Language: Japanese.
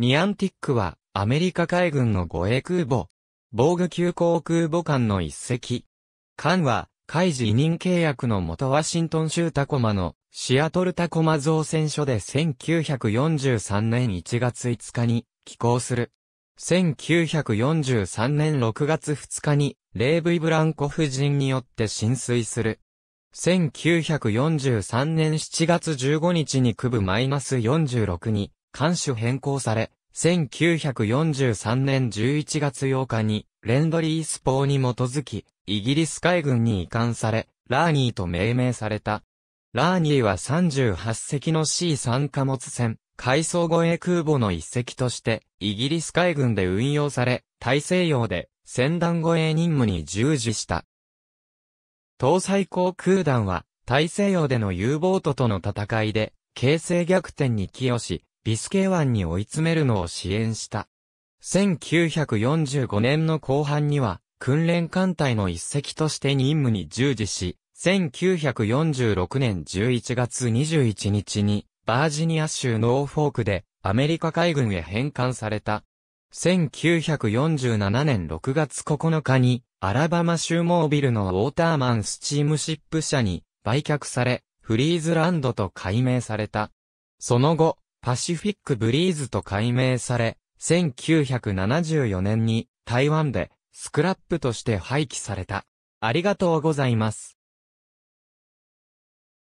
ニアンティックは、アメリカ海軍の護衛空母、防御級航空母艦の一隻。艦は、海事委任契約の元ワシントン州タコマのシアトルタコマ造船所で1943年1月5日に寄港する。1943年6月2日にレーブイ・ブランコ夫人によって浸水する。1943年7月15日に区部マイナス -46 に艦種変更され、1943年11月8日にレンドリースポーに基づき、イギリス海軍に移管され、ラーニーと命名された。ラーニーは38隻の C3 貨物船、海藻護衛空母の一隻として、イギリス海軍で運用され、大西洋で船団護衛任務に従事した。搭載航空団は、大西洋での U ボートとの戦いで、形勢逆転に寄与し、ビスケ湾に追い詰めるのを支援した。1945年の後半には、訓練艦隊の一隻として任務に従事し、1946年11月21日に、バージニア州ノーフォークで、アメリカ海軍へ返還された。1947年6月9日に、アラバマ州モービルのウォーターマンスチームシップ社に売却され、フリーズランドと改名された。その後、パシフィックブリーズと改名され、1974年に台湾でスクラップとして廃棄された。ありがとうございます。